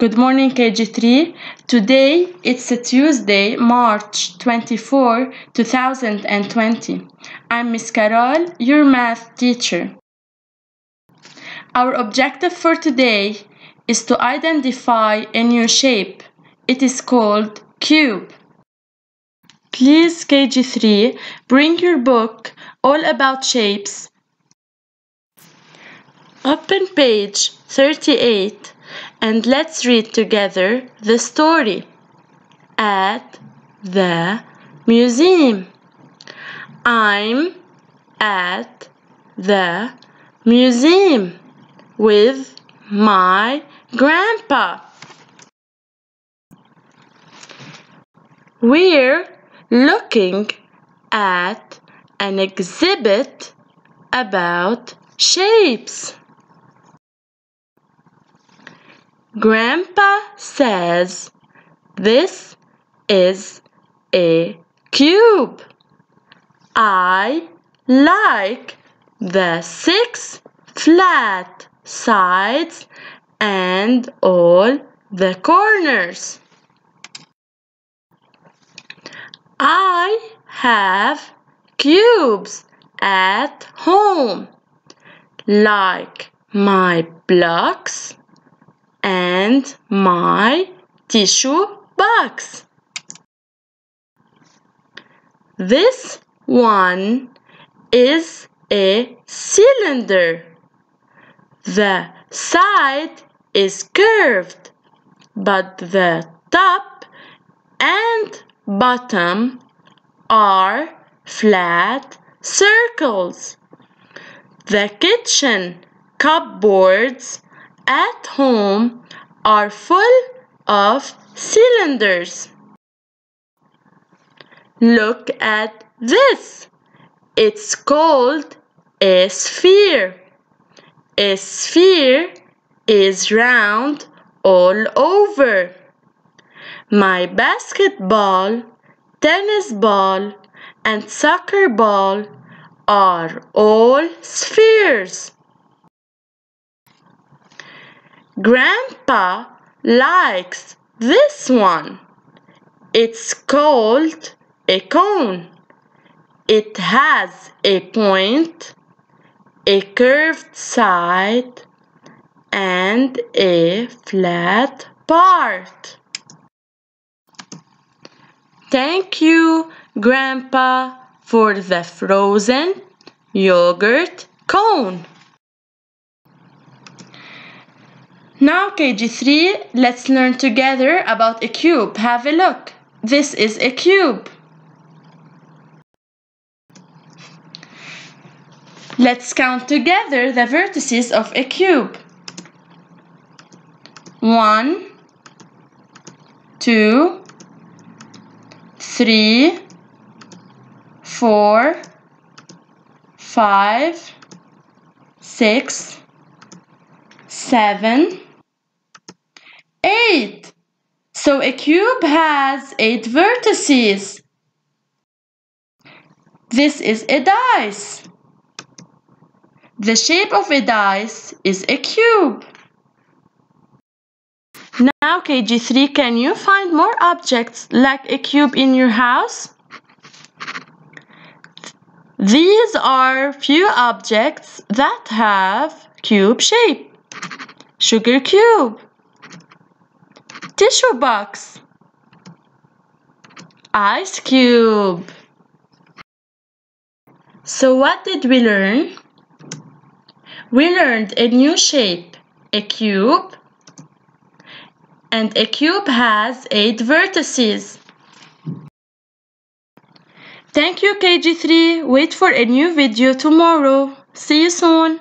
Good morning, KG3. Today it's a Tuesday, March 24, 2020. I'm Miss Carol, your math teacher. Our objective for today is to identify a new shape. It is called cube. Please, KG3, bring your book all about shapes. Open page 38 and let's read together the story. At the museum. I'm at the museum with my grandpa. We're looking at an exhibit about shapes. Grandpa says this is a cube. I like the six flat sides and all the corners. I have cubes at home like my blocks and my tissue box. This one is a cylinder. The side is curved, but the top and bottom are flat circles. The kitchen cupboards at home are full of cylinders. Look at this. It's called a sphere. A sphere is round all over. My basketball, tennis ball, and soccer ball are all spheres. Grandpa likes this one. It's called a cone. It has a point, a curved side, and a flat part. Thank you, Grandpa, for the frozen yogurt cone. Now KG3, let's learn together about a cube. Have a look. This is a cube. Let's count together the vertices of a cube. One, two, three, four, five, six, seven, eight. So a cube has eight vertices. This is a dice. The shape of a dice is a cube. Now KG3, can you find more objects like a cube in your house? These are few objects that have cube shape. Sugar cube, tissue box, ice cube. So what did we learn? We learned a new shape, a cube, and a cube has 8 vertices. Thank you KG3. Wait for a new video tomorrow. See you soon.